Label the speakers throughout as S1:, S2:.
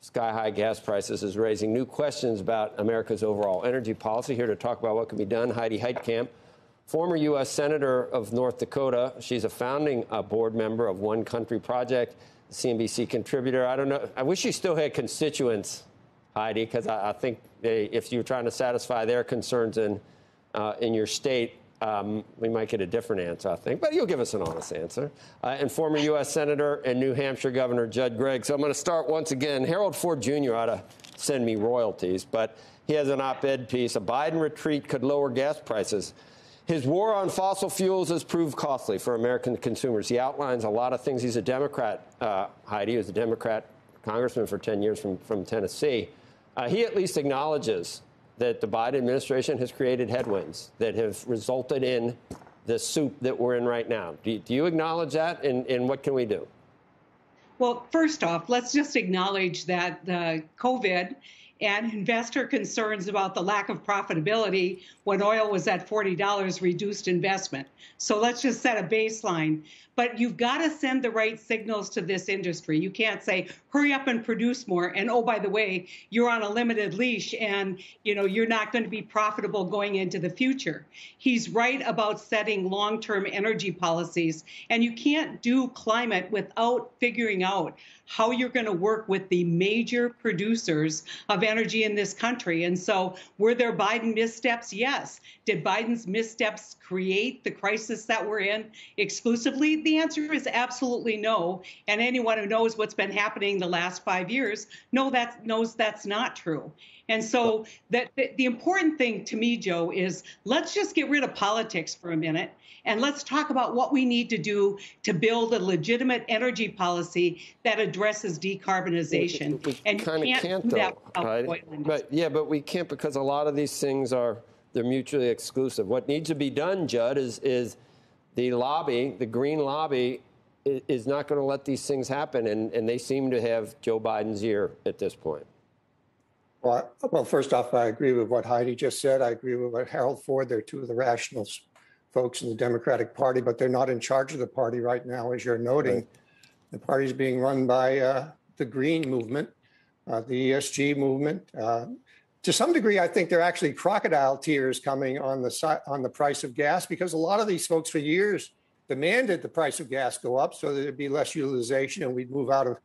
S1: sky high gas prices is raising new questions about America's overall energy policy. Here to talk about what can be done, Heidi Heitkamp, former U.S. Senator of North Dakota. She's a founding uh, board member of One Country Project, CNBC contributor. I don't know. I wish you still had constituents, Heidi, because I, I, think they, if you're trying to satisfy their concerns in uh, in your state, um, we might get a different answer, I think, but you'll give us an honest answer. Uh, and former U.S. Senator and New Hampshire Governor Judd Gregg. So I'm going to start once again. Harold Ford Jr. ought to send me royalties, but he has an op ed piece. A Biden retreat could lower gas prices. His war on fossil fuels has proved costly for American consumers. He outlines a lot of things. He's a Democrat, uh, Heidi, was a Democrat congressman for 10 years from, from Tennessee. Uh, he at least acknowledges that the Biden administration has created headwinds that have resulted in the soup that we're in right now. Do, do you acknowledge that? And, and what can we do?
S2: Well, first off, let's just acknowledge that the COVID and investor concerns about the lack of profitability when oil was at $40 reduced investment. So let's just set a baseline. But you've got to send the right signals to this industry. You can't say, hurry up and produce more. And oh, by the way, you're on a limited leash and you know you're not going to be profitable going into the future. He's right about setting long-term energy policies. And you can't do climate without figuring out how you're going to work with the major producers of energy in this country. And so, were there Biden missteps? Yes. Did Biden's missteps create the crisis that we're in exclusively? The answer is absolutely no. And anyone who knows what's been happening the last five years know that knows that's not true. And so that the, the important thing to me, Joe, is let's just get rid of politics for a minute and let's talk about what we need to do to build a legitimate energy policy that addresses decarbonization.
S1: We, we and kind of can't, do though, right? But yeah, but we can't because a lot of these things are they're mutually exclusive. What needs to be done, Judd, is is the lobby, the green lobby, is not going to let these things happen, and, and they seem to have Joe Biden's ear at this point.
S3: Well, well, first off, I agree with what Heidi just said. I agree with what Harold Ford. They're two of the rational folks in the Democratic Party, but they're not in charge of the party right now, as you're noting. Right. The party is being run by uh, the Green Movement, uh, the ESG movement. Uh, to some degree, I think there are actually crocodile tears coming on the si- on the price of gas because a lot of these folks for years demanded the price of gas go up so that there'd be less utilization and we'd move out of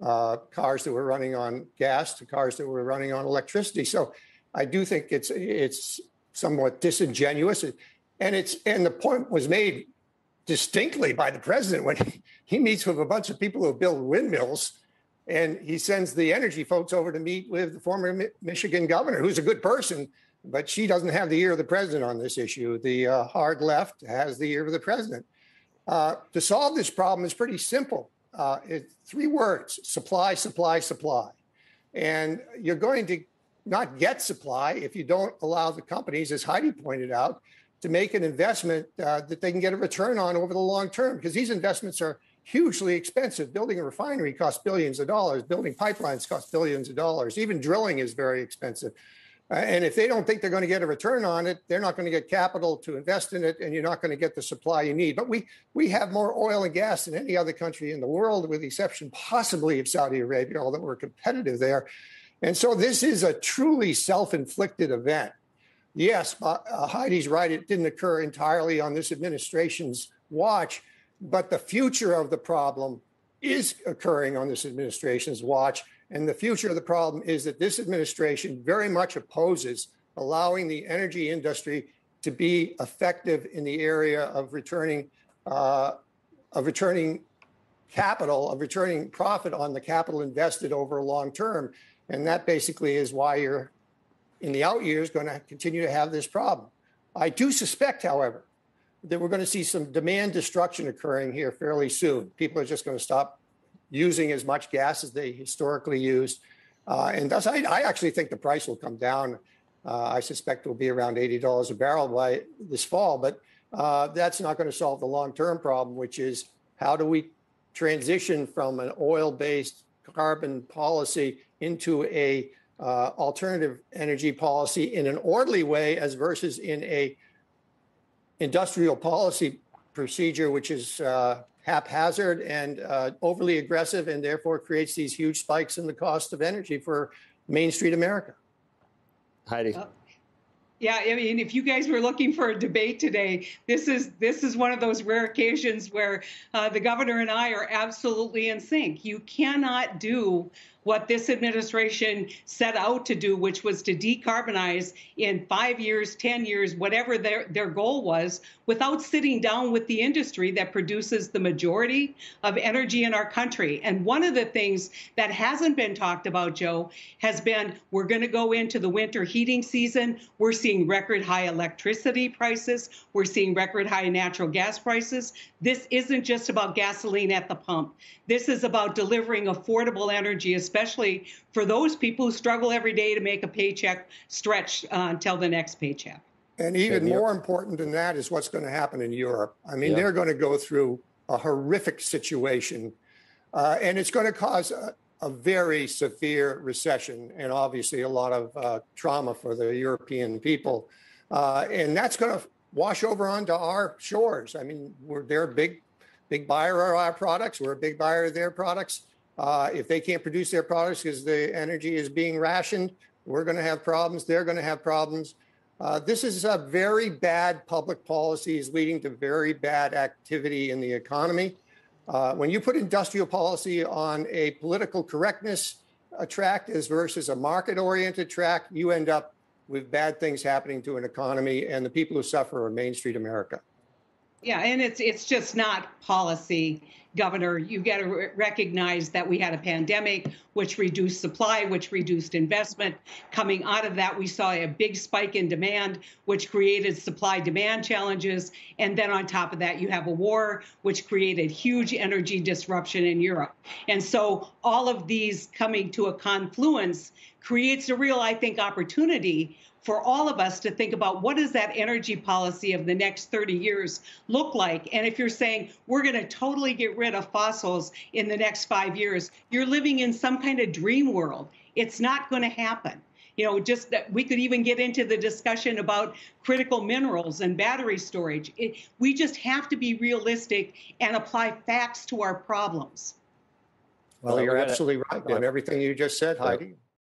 S3: uh, cars that were running on gas to cars that were running on electricity. So I do think it's it's somewhat disingenuous. And it's and the point was made distinctly by the president when he, he meets with a bunch of people who build windmills and he sends the energy folks over to meet with the former Michigan governor, who's a good person, but she doesn't have the ear of the president on this issue. The uh, hard left has the ear of the president. Uh, to solve this problem is pretty simple. Uh, three words supply, supply, supply. And you're going to not get supply if you don't allow the companies, as Heidi pointed out, to make an investment uh, that they can get a return on over the long term because these investments are hugely expensive. Building a refinery costs billions of dollars, building pipelines costs billions of dollars, even drilling is very expensive. Uh, and if they don't think they're going to get a return on it, they're not going to get capital to invest in it, and you're not going to get the supply you need. But we we have more oil and gas than any other country in the world, with the exception possibly of Saudi Arabia, although we're competitive there. And so this is a truly self-inflicted event yes, uh, Heidi's right. It didn't occur entirely on this administration's watch, but the future of the problem is occurring on this administration's watch. And the future of the problem is that this administration very much opposes allowing the energy industry to be effective in the area of returning uh, of returning capital, of returning profit on the capital invested over a long term. And that basically is why you're in the out years going to continue to have this problem. I do suspect, however, that we're going to see some demand destruction occurring here fairly soon. People are just going to stop using as much gas as they historically used. Uh, and thus, I, I, actually think the price will come down. Uh, I suspect it will be around $80 a barrel by this fall, but uh, that's not going to solve the long term problem, which is how do we transition from an oil based carbon policy into a uh, alternative energy policy in an orderly way as versus in a industrial policy procedure which is uh, haphazard and uh, overly aggressive, and therefore creates these huge spikes in the cost of energy for Main Street America.
S1: Heidi.
S2: Uh, yeah, I mean, if you guys were looking for a debate today, this is this is one of those rare occasions where uh, the governor and I are absolutely in sync. You cannot do what this administration set out to do, which was to decarbonize in five years, 10 years, whatever their, their goal was, without sitting down with the industry that produces the majority of energy in our country. And one of the things that hasn't been talked about, Joe, has been we're going to go into the winter heating season. We're seeing record high electricity prices. We're seeing record high natural gas prices. This isn't just about gasoline at the pump. This is about delivering affordable energy, especially for those people who struggle every day to make a paycheck stretch uh, until the next paycheck.
S3: And even more important than that is what's going to happen in Europe. I mean, yeah. they're going to go through a horrific situation, uh, and it's going to cause a, a, very severe recession and obviously a lot of uh, trauma for the European people. Uh, and that's going to wash over onto our shores. I mean, we're they're a big, big buyer of our products. We're a big buyer of their products. Uh, if they can't produce their products because the energy is being rationed, we're going to have problems. They're going to have problems. Uh, this is a very bad public policy, is leading to very bad activity in the economy. Uh, when you put industrial policy on a political correctness track as versus a market-oriented track, you end up with bad things happening to an economy, and the people who suffer are Main Street America.
S2: Yeah, and it's it's just not policy, Governor. You got to re- recognize that we had a pandemic, which reduced supply, which reduced investment. Coming out of that, we saw a big spike in demand, which created supply-demand challenges. And then on top of that, you have a war, which created huge energy disruption in Europe. And so all of these coming to a confluence creates a real, I think, opportunity for all of us to think about what does that energy policy of the next 30 years look like? And if you're saying we're going to totally get rid of fossils in the next 5 years you're living in some kind of dream world. It's not going to happen. You know just that we could even get into the discussion about critical minerals and battery storage. It, we just have to be realistic and apply facts to our problems.
S3: Well, well you're absolutely right on everything you just said heidi